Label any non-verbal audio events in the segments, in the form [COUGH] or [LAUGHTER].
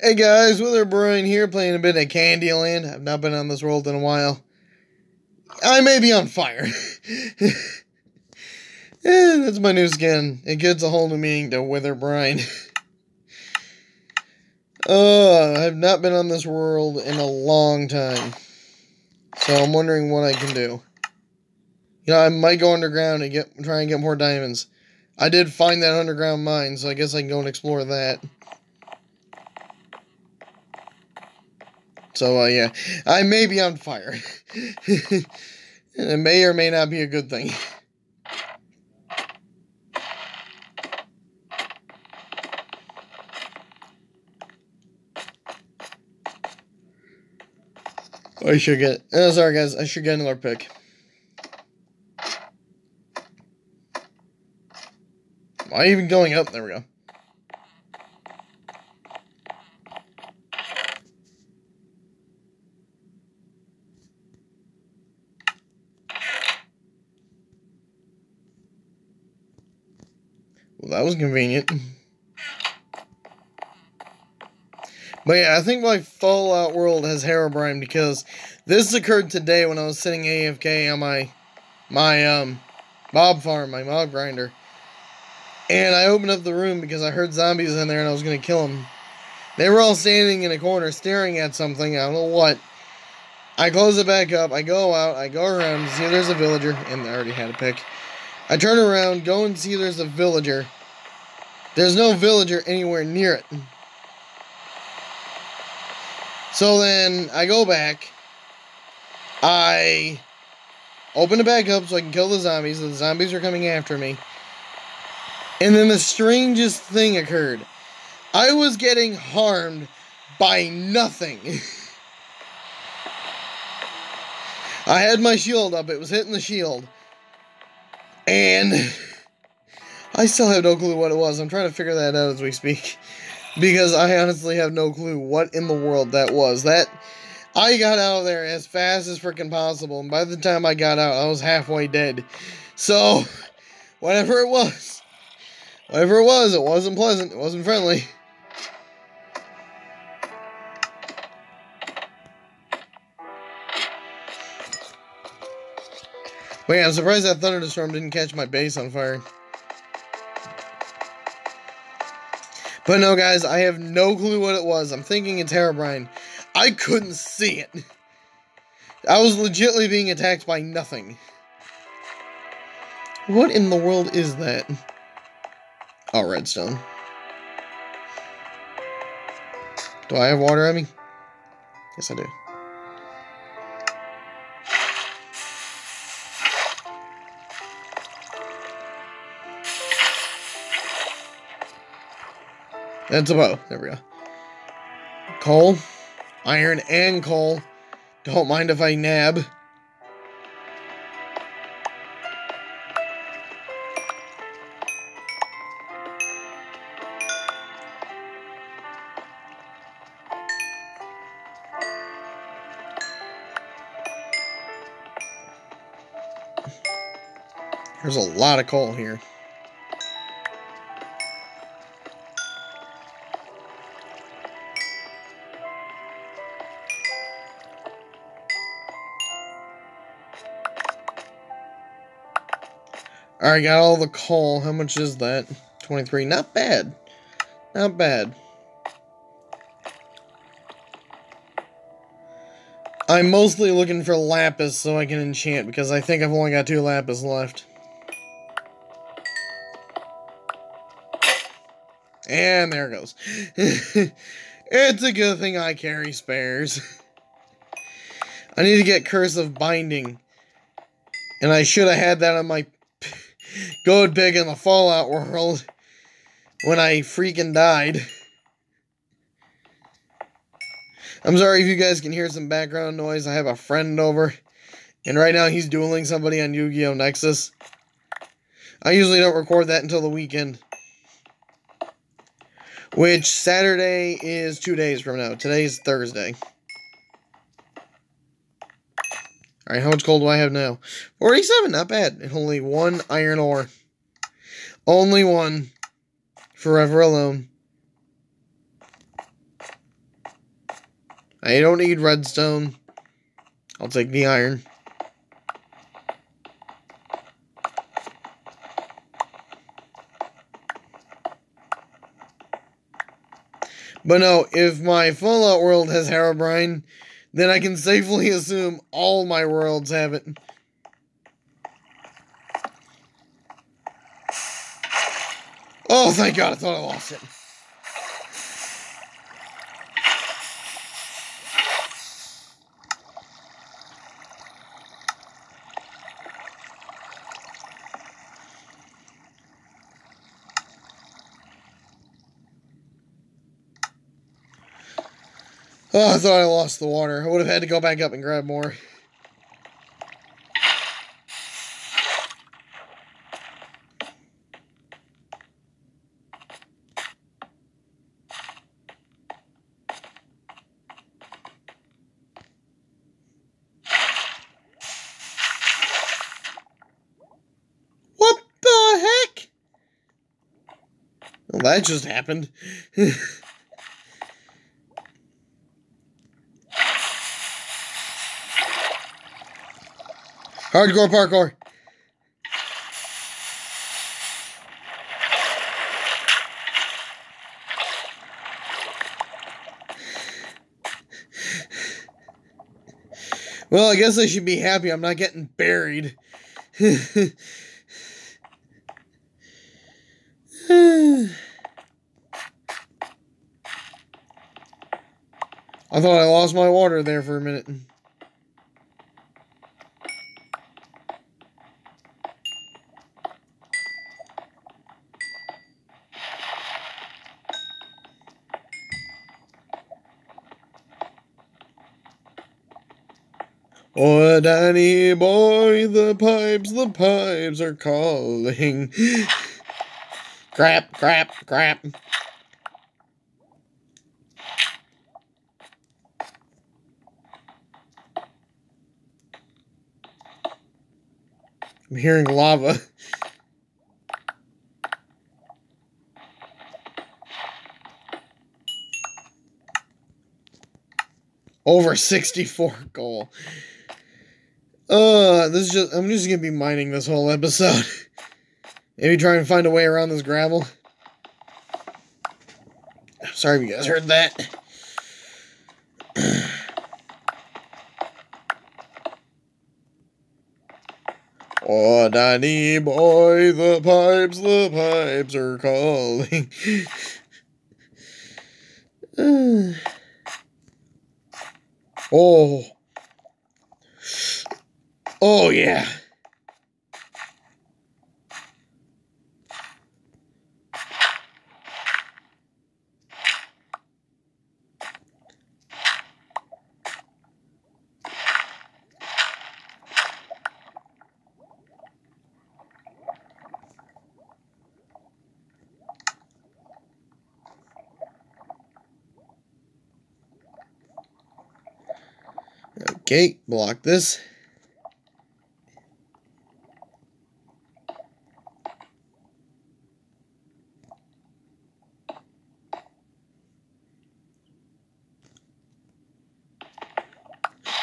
Hey guys, Witherbrine here playing a bit of Candyland. I've not been on this world in a while. I may be on fire. yeah, [LAUGHS] that's my new skin. It gets a whole new meaning to Witherbrine. [LAUGHS] oh, uh, I've not been on this world in a long time. So I'm wondering what I can do. You know, I might go underground and get try and get more diamonds. I did find that underground mine, so I guess I can go and explore that. So, uh, yeah, I may be on fire. [LAUGHS] it may or may not be a good thing. I should get. Oh, sorry, guys. I should get another pick. Am I even going up? There we go. Well, that was convenient. But yeah, I think my Fallout world has Herobrine because this occurred today when I was sitting AFK on my my um mob farm, my mob grinder. And I opened up the room because I heard zombies in there and I was gonna kill them. They were all standing in a corner staring at something, I don't know what. I close it back up, I go out, I go around, see there's a villager, and I already had a pick. I turn around, go and see there's a villager. There's no villager anywhere near it. So then I go back. I open it back up so I can kill the zombies. The zombies are coming after me. And then the strangest thing occurred. I was getting harmed by nothing. [LAUGHS] I had my shield up. It was hitting the shield. And I still have no clue what it was. I'm trying to figure that out as we speak. Because I honestly have no clue what in the world that was. That I got out of there as fast as freaking possible. And by the time I got out, I was halfway dead. So, whatever it was. Whatever it was, it wasn't pleasant. It wasn't friendly. Yeah, I'm surprised that thunderstorm didn't catch my base on fire. But no, guys, I have no clue what it was. I'm thinking it's Herobrine. I couldn't see it. I was legitimately being attacked by nothing. What in the world is that? Oh, redstone. Do I have water at me? Yes, I do. That's a bow. There we go. Coal. Iron and coal. Don't mind if I nab. There's a lot of coal here. Alright, got all the coal. How much is that? 23. Not bad. Not bad. I'm mostly looking for lapis so I can enchant because I think I've only got two lapis left. And there it goes. [LAUGHS] it's a good thing I carry spares. [LAUGHS] I need to get Curse of Binding. And I should have had that on my Gold big in the Fallout world when I freaking died. I'm sorry if you guys can hear some background noise. I have a friend over, and right now he's dueling somebody on Yu-Gi-Oh! Nexus. I usually don't record that until the weekend. Which, Saturday is two days from now. Today's Thursday. Alright, how much coal do I have now? 47, not bad. And only one iron ore. Only one. Forever alone. I don't need redstone. I'll take the iron. But no, if my Fallout world has Herobrine, then I can safely assume all my worlds have it. Oh, thank God, I thought I lost it. Oh, I thought I lost the water. I would have had to go back up and grab more. What the heck? Well, that just happened. [LAUGHS] Hardcore parkour. Well, I guess I should be happy I'm not getting buried. [SIGHS] I thought I lost my water there for a minute. Oh, Danny boy, the pipes, the pipes are calling. [GASPS] crap, crap, crap. I'm hearing lava. [LAUGHS] Over 64 goal. Uh, this is just, I'm just gonna be mining this whole episode. [LAUGHS] Maybe try and find a way around this gravel. Sorry if you guys heard that. [CLEARS THROAT] Oh, Danny boy, the pipes, the pipes are calling. [LAUGHS] [SIGHS] oh. Oh, yeah. Okay, block this.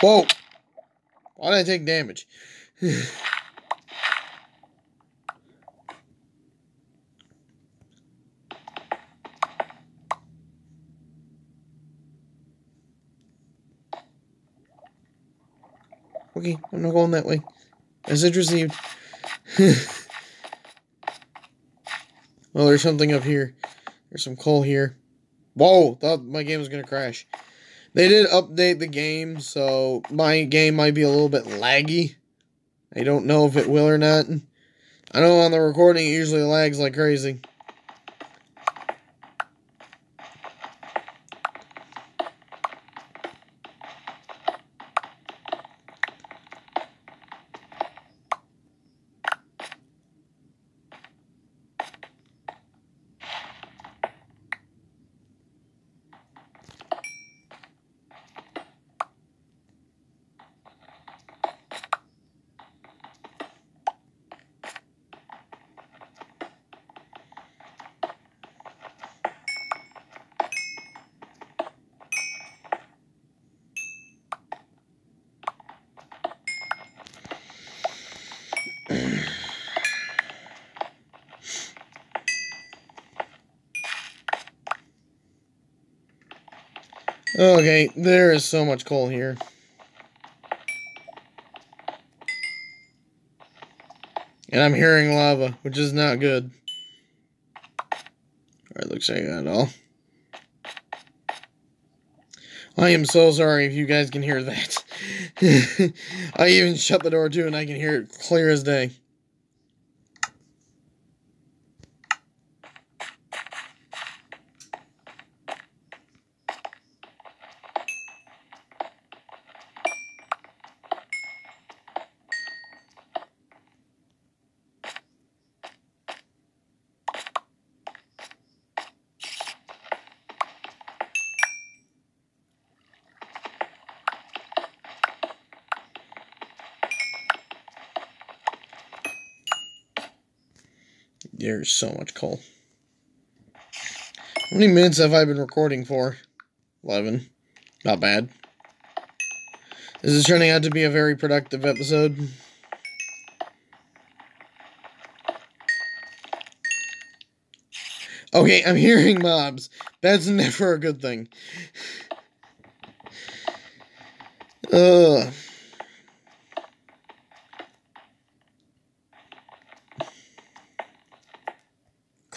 Whoa! Why did I take damage? [SIGHS] Okay, I'm not going that way. Message received. [SIGHS] well, there's something up here. There's some coal here. Whoa, thought my game was to crash. They did update the game, so my game might be a little bit laggy. I don't know if it will or not. I know on the recording it usually lags like crazy. Okay, there is so much coal here. And I'm hearing lava, which is not good. Alright, looks like I got it all. I am so sorry if you guys can hear that. [LAUGHS] I even shut the door too and I can hear it clear as day. There's so much coal. How many minutes have I been recording for? 11. Not bad. This is turning out to be a very productive episode. Okay, I'm hearing mobs. That's never a good thing. Ugh.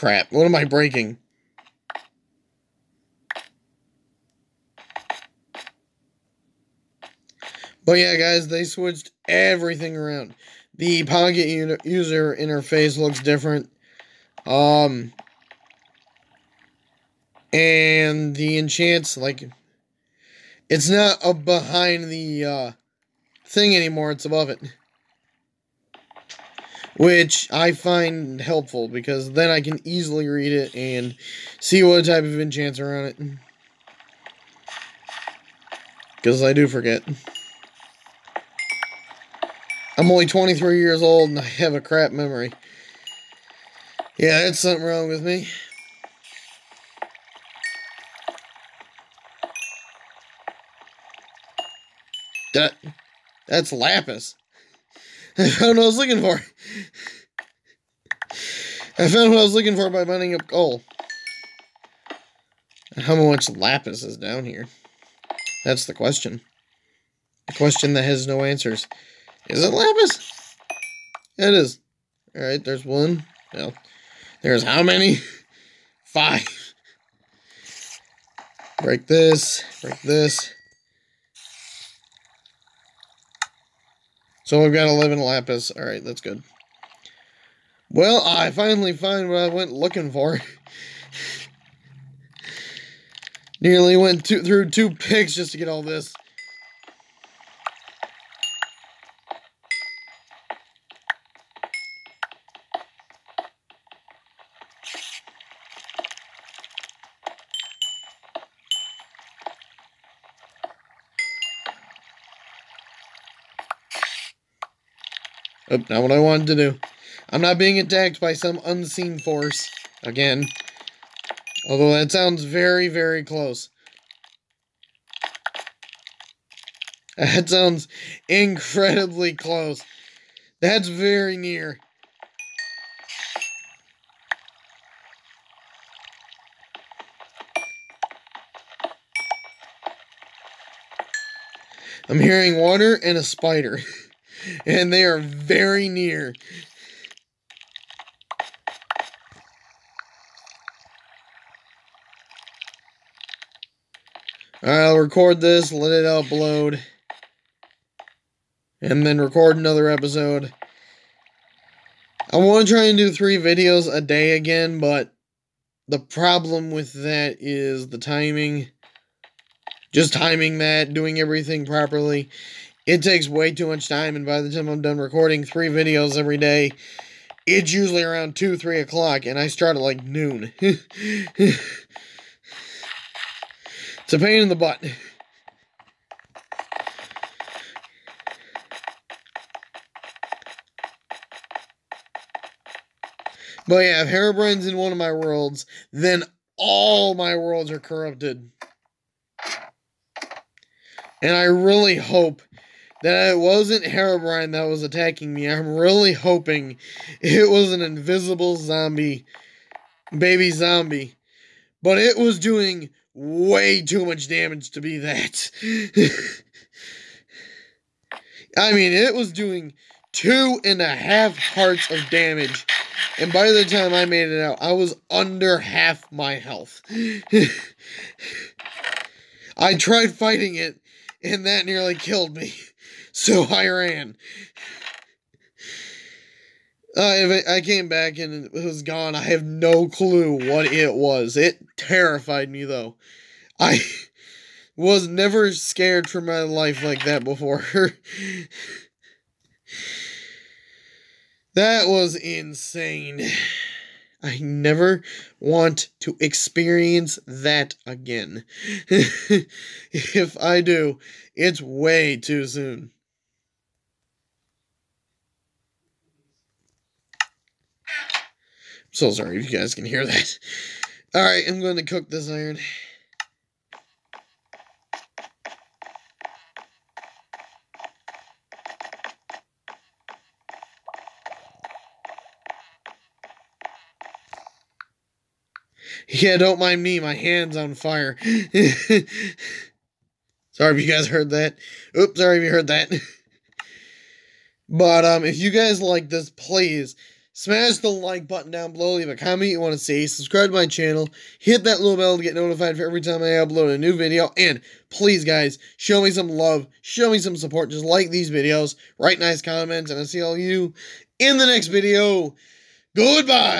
Crap, what am I breaking? But yeah, guys, they switched everything around. The Pocket user interface looks different. Um, and the enchants, like, it's not up behind the uh, thing anymore, it's above it which I find helpful because then I can easily read it and see what type of enchants are on it. Because I do forget. I'm only 23 years old and I have a crap memory. Yeah, that's something wrong with me. That, that's lapis. I found what I was looking for. I found what I was looking for by mining up coal. How much lapis is down here? That's the question. The question that has no answers. Is it lapis? It is. Alright, there's one. Well, there's how many? [LAUGHS] Five. Break this. Break this. So we've got 11 lapis. Alright, that's good. Well, I finally find what I went looking for. [LAUGHS] Nearly went two, through two picks just to get all this. Not what I wanted to do. I'm not being attacked by some unseen force. Again. Although that sounds very, very close. [LAUGHS] That sounds incredibly close. That's very near. I'm hearing water and a spider. [LAUGHS] and they are very near. I'll record this, let it upload, and then record another episode. I want to try and do three videos a day again, but the problem with that is the timing. Just timing that, doing everything properly. It takes way too much time, and by the time I'm done recording three videos every day, it's usually around 2, 3 o'clock, and I start at like noon. [LAUGHS] it's a pain in the butt. But yeah, if Herobrine's in one of my worlds, then all my worlds are corrupted. And I really hope that it wasn't Herobrine that was attacking me. I'm really hoping it was an invisible zombie, baby zombie. But it was doing way too much damage to be that. [LAUGHS] I mean, it was doing two and a half hearts of damage. And by the time I made it out, I was under half my health. [LAUGHS] I tried fighting it, and that nearly killed me. [LAUGHS] So [LAUGHS] I ran. Uh, I came back and it was gone. I have no clue what it was. It terrified me, though. I [LAUGHS] was never scared for my life like that before. [LAUGHS] that was insane. I never want to experience that again. if I do, it's way too soon. So sorry if you guys can hear that. [LAUGHS] Alright, I'm going to cook this iron. Yeah, don't mind me. My hand's on fire. [LAUGHS] sorry if you guys heard that. Oops, sorry if you heard that. [LAUGHS] but um, if you guys like this, please smash the like button down below. Leave a comment you want to see. Subscribe to my channel. Hit that little bell to get notified for every time I upload a new video. And please, guys, show me some love. Show me some support. Just like these videos. Write nice comments. And I'll see all you in the next video. Goodbye.